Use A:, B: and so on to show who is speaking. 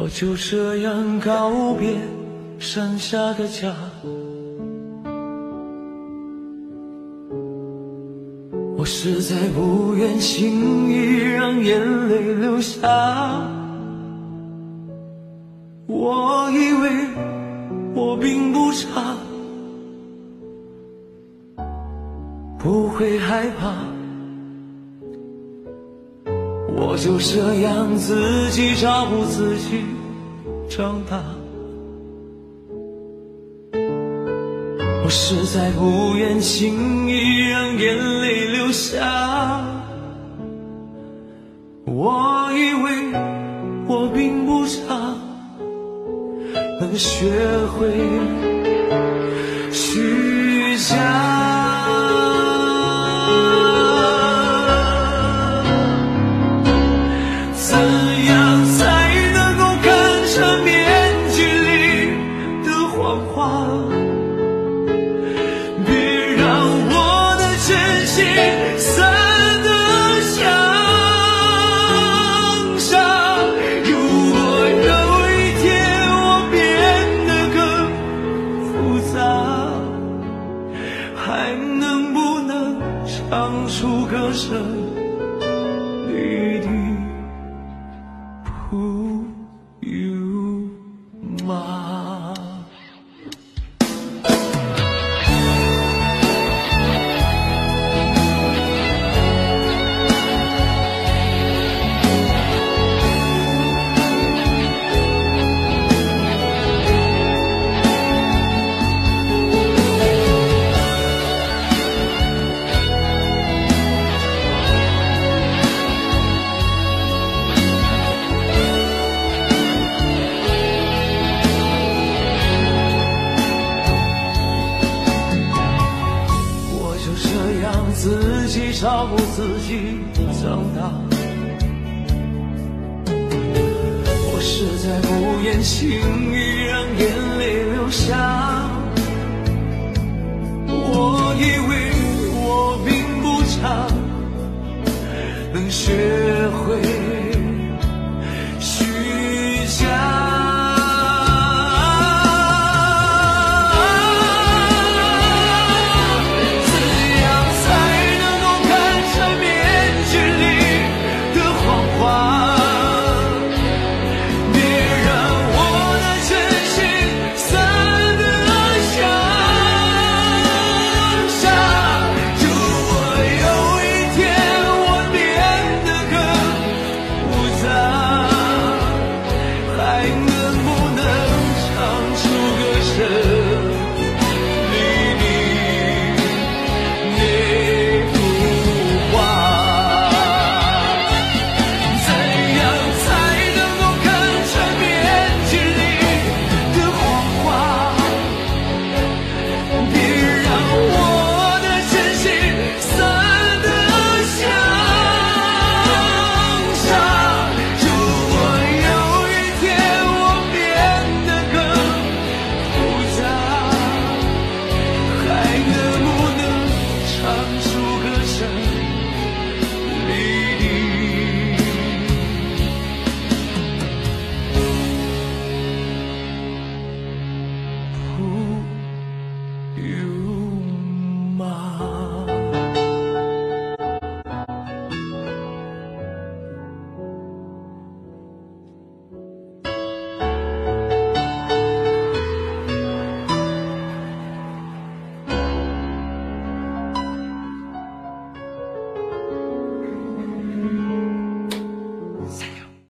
A: 我就这样告别山下的家。我实在不愿轻易让眼泪流下。我以为我并不差，不会害怕。我就这样自己照顾自己长大。我实在不愿轻易让眼泪流下。我以为我并不差，能学会虚假。心散得像沙。如果有一天我变得更复杂，还能不能唱出歌声自己照顾自己长大。我实在不愿轻易让眼泪流下。我以为我并不差，能学